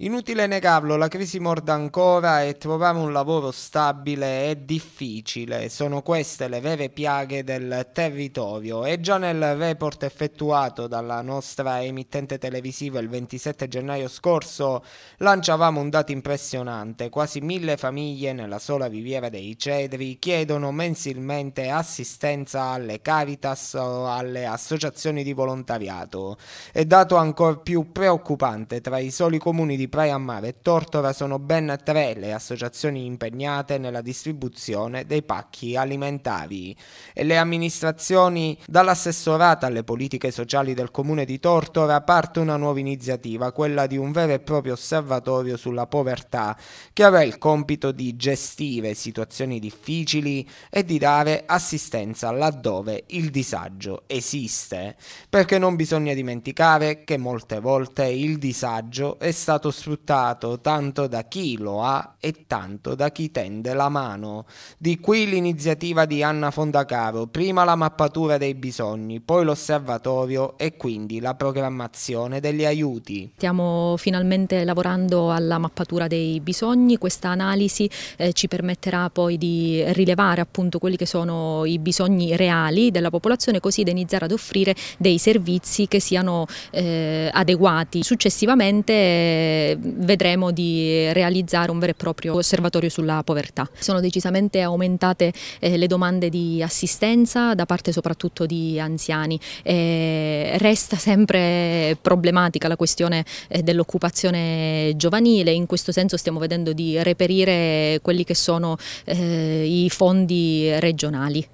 Inutile negarlo, la crisi morde ancora e trovare un lavoro stabile è difficile. Sono queste le vere piaghe del territorio e già nel report effettuato dalla nostra emittente televisiva il 27 gennaio scorso lanciavamo un dato impressionante. Quasi mille famiglie nella sola Riviera dei Cedri chiedono mensilmente assistenza alle Caritas o alle associazioni di volontariato. E dato ancora più preoccupante tra i soli comuni di Praia Mare e Tortora sono ben tre le associazioni impegnate nella distribuzione dei pacchi alimentari. E le amministrazioni dall'assessorata alle politiche sociali del comune di Tortora parte una nuova iniziativa, quella di un vero e proprio osservatorio sulla povertà che avrà il compito di gestire situazioni difficili e di dare assistenza laddove il disagio esiste, perché non bisogna dimenticare che molte volte il disagio è stato sfruttato tanto da chi lo ha e tanto da chi tende la mano. Di qui l'iniziativa di Anna Fondacaro, prima la mappatura dei bisogni, poi l'osservatorio e quindi la programmazione degli aiuti. Stiamo finalmente lavorando alla mappatura dei bisogni, questa analisi eh, ci permetterà poi di rilevare appunto quelli che sono i bisogni reali della popolazione così da iniziare ad offrire dei servizi che siano eh, adeguati. Successivamente eh, vedremo di realizzare un vero e proprio osservatorio sulla povertà. Sono decisamente aumentate eh, le domande di assistenza da parte soprattutto di anziani. Eh, resta sempre problematica la questione eh, dell'occupazione giovanile, in questo senso stiamo vedendo di reperire quelli che sono i fondi regionali.